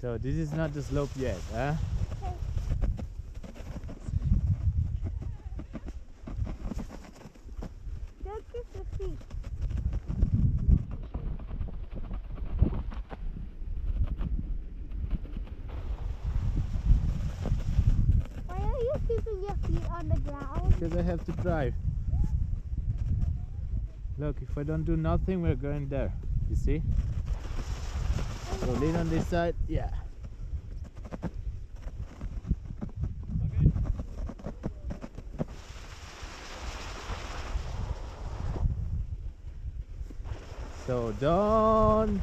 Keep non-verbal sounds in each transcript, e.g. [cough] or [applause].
So this is not the slope yet, huh? Look at the feet. Why are you keeping your feet on the ground? Because I have to drive. Look, if I don't do nothing, we're going there. You see? So lean on this side. Yeah. So don't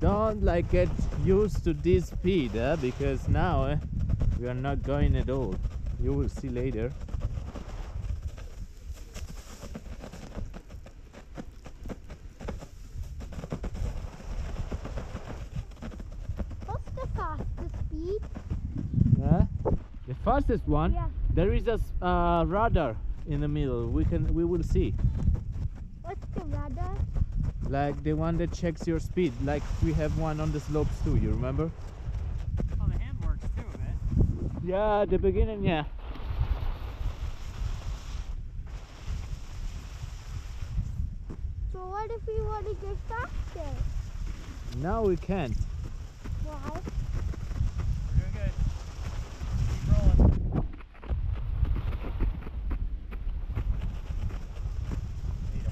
don't like get used to this speed eh? because now eh, we are not going at all. You will see later. What's the fastest speed? Yeah. The fastest one. Yeah. There is a uh, radar in the middle. We can we will see. What's the radar? Like the one that checks your speed. Like we have one on the slopes too. You remember? Oh, the hand works too a bit. Yeah, at the beginning. Yeah. So what if we want to get faster? Now we can't. Why? We're doing good. Keep rolling.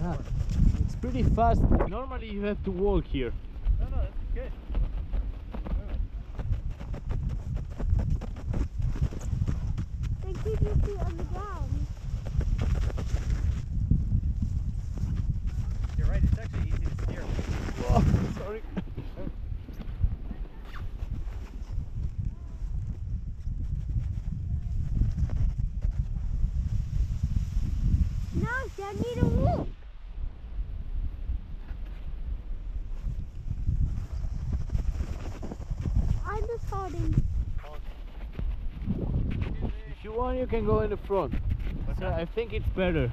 Need a horse. it's pretty fast. Normally you have to walk here. No, no, that's good. Moving. Then keep your feet on the ground. You're right, it's actually easy to steer. Oh, [laughs] sorry. Now I need to walk. I'm just holding. If you want, you can go in the front. So I think it's better.